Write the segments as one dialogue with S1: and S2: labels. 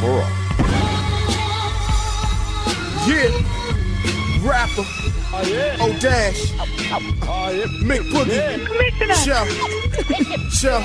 S1: for all.
S2: Yeah, rapper.
S3: Oh, yeah.
S2: Dash.
S3: Oh, yeah.
S2: Mick Boogie. Show. Show.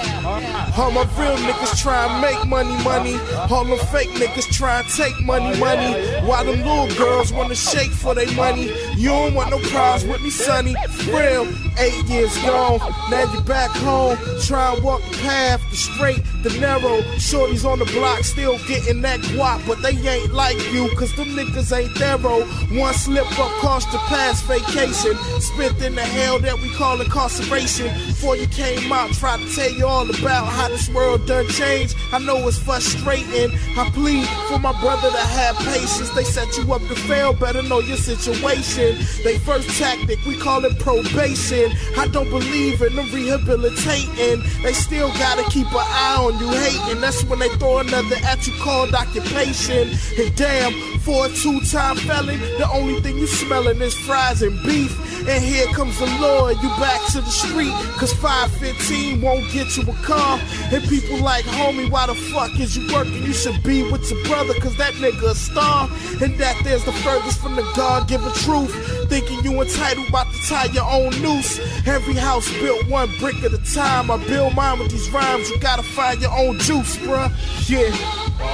S2: All my real niggas try and make money, money. All them fake niggas try and take money, money. While them little girls wanna shake for their money. You don't want no prize with me, sonny. Real, eight years gone. Now you back home. Try and walk the path, the straight, the narrow. Shorties on the block still getting that guap, but they ain't like you, cause them niggas ain't thorough. One slip up cost the vacation. Spent in the hell that we call incarceration. Before you came out, tried to tell you all about how this world done changed. I know it's frustrating. I plead for my brother to have patience. They set you up to fail, better know your situation. They first tactic, we call it probation. I don't believe in them rehabilitating. They still gotta keep an eye on you hating. That's when they throw another at you called occupation. And damn, for a two-time felon, the only thing you smelling is fries and beef. And here comes the Lord, you back to the street, cause 515 won't get you a car. And people like, homie, why the fuck is you working? You should be with your brother, cause that nigga a star. And that there's the furthest from the God given truth. Thinking you entitled about to tie your own noose. Every house built one brick at a time. I build mine with these rhymes, you gotta find your own juice, bruh. Yeah.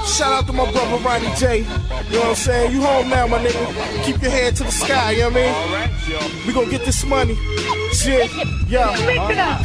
S2: Shout out to my brother Ronnie J. You know what I'm saying? You home now, my nigga. Keep your head to the sky, you know what I mean?
S3: All right, yo.
S2: We gonna get this money. Shit, yeah.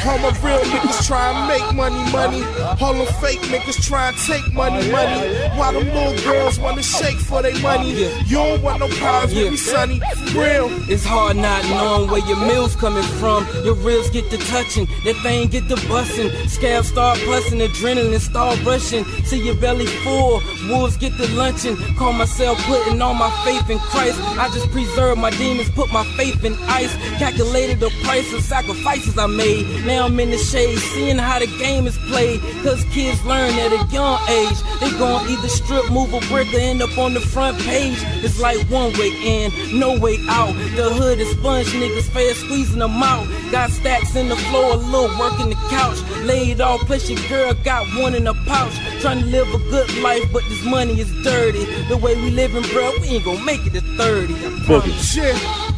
S2: All my real niggas try and make money, money. All them fake niggas try and take money, oh, money. While them little girls wanna shake for their money. You don't want no problems with me, sonny. Real.
S4: It's hard not knowing where your meal's coming from. Your ribs get to touching, that thing get to busting. Scabs start busting, adrenaline start rushing. See your belly full, wolves get to lunching. Call myself putting all my faith in Christ. I just preserve my demons, put my faith in ice. Calculated the price of sacrifices I made. Now I'm in the shade, seeing how the game is played. Cause kids learn at a young age. They gon' either strip, move a brick, or end up on the front page. It's like one way in, no way out. The hood is sponge niggas, fast squeezing them out. Got stacks in the floor, a little work in the couch. Laid off, plus your girl got one in a pouch. Trying to live a good life, but this money is dirty. The way we living, bro, we ain't gon' make it to 30. I promise.
S2: Shit.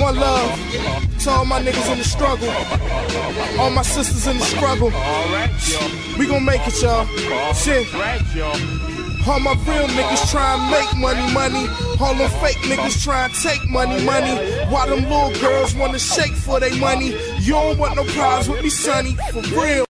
S2: One love to all my niggas in the struggle. All my sisters in the struggle. We gon' make it, y'all. Shit. All my real niggas try and make money, money. All them fake niggas try and take money, money. While them little girls wanna shake for their money. You don't want no problems with me, sonny. For real.